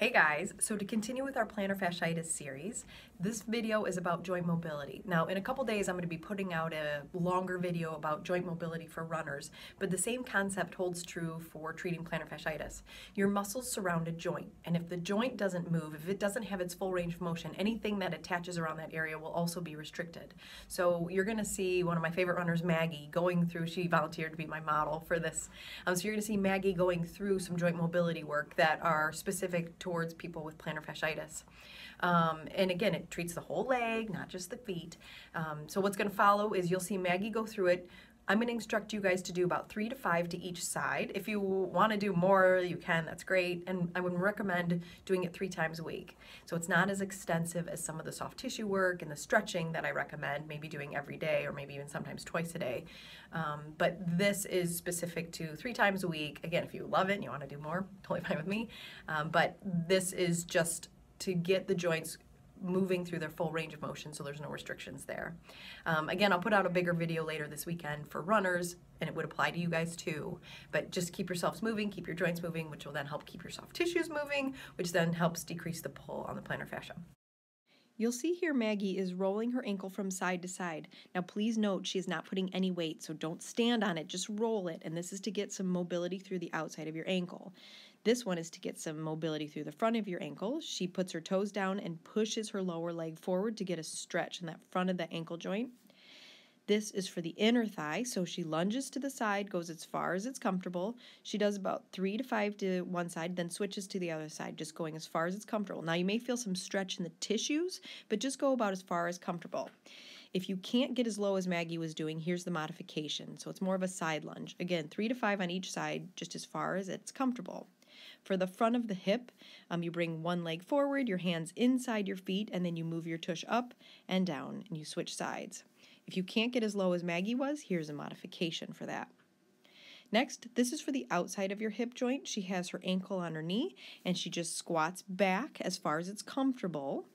Hey guys, so to continue with our plantar fasciitis series, this video is about joint mobility. Now in a couple days I'm going to be putting out a longer video about joint mobility for runners, but the same concept holds true for treating plantar fasciitis. Your muscles surround a joint, and if the joint doesn't move, if it doesn't have its full range of motion, anything that attaches around that area will also be restricted. So you're going to see one of my favorite runners, Maggie, going through, she volunteered to be my model for this, um, so you're going to see Maggie going through some joint mobility work that are specific to towards people with plantar fasciitis. Um, and again, it treats the whole leg, not just the feet. Um, so what's going to follow is you'll see Maggie go through it. I'm going to instruct you guys to do about three to five to each side. If you want to do more, you can, that's great. And I would recommend doing it three times a week. So it's not as extensive as some of the soft tissue work and the stretching that I recommend, maybe doing every day or maybe even sometimes twice a day. Um, but this is specific to three times a week. Again, if you love it and you want to do more, totally fine with me. Um, but this is just to get the joints moving through their full range of motion so there's no restrictions there. Um, again, I'll put out a bigger video later this weekend for runners and it would apply to you guys too. But just keep yourselves moving, keep your joints moving, which will then help keep your soft tissues moving, which then helps decrease the pull on the plantar fascia. You'll see here Maggie is rolling her ankle from side to side. Now please note she is not putting any weight, so don't stand on it, just roll it. And this is to get some mobility through the outside of your ankle. This one is to get some mobility through the front of your ankle. She puts her toes down and pushes her lower leg forward to get a stretch in that front of the ankle joint. This is for the inner thigh, so she lunges to the side, goes as far as it's comfortable. She does about three to five to one side, then switches to the other side, just going as far as it's comfortable. Now, you may feel some stretch in the tissues, but just go about as far as comfortable. If you can't get as low as Maggie was doing, here's the modification. So it's more of a side lunge. Again, three to five on each side, just as far as it's comfortable. For the front of the hip, um, you bring one leg forward, your hands inside your feet, and then you move your tush up and down, and you switch sides. If you can't get as low as Maggie was, here's a modification for that. Next, this is for the outside of your hip joint. She has her ankle on her knee, and she just squats back as far as it's comfortable.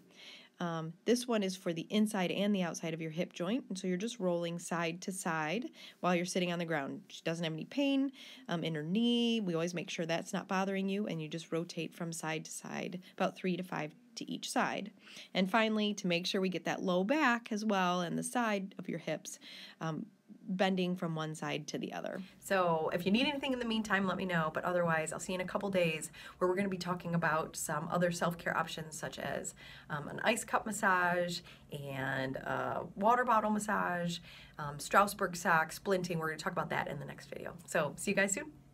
Um, this one is for the inside and the outside of your hip joint. And so you're just rolling side to side while you're sitting on the ground. She doesn't have any pain um, in her knee. We always make sure that's not bothering you. And you just rotate from side to side, about three to five to each side. And finally, to make sure we get that low back as well and the side of your hips, um, bending from one side to the other. So if you need anything in the meantime, let me know. But otherwise, I'll see you in a couple days where we're going to be talking about some other self-care options such as um, an ice cup massage and a water bottle massage, um, Strassburg sock, splinting. We're going to talk about that in the next video. So see you guys soon.